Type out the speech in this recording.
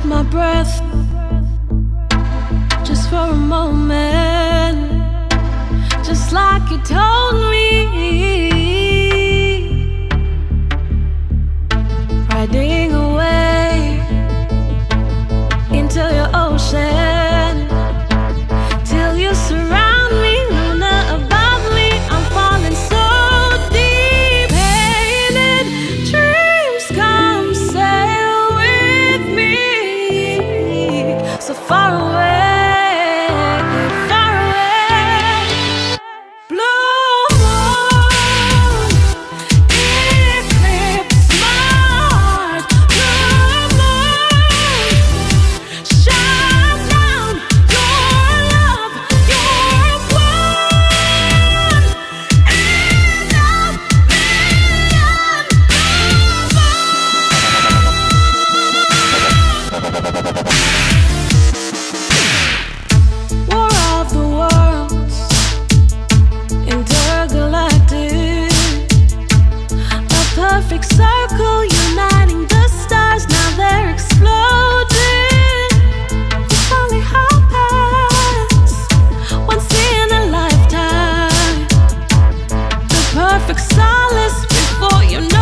hold my breath just for a moment, just like you told me. perfect circle uniting the stars. Now they're exploding. It's only happens once in a lifetime. The perfect solace before you know.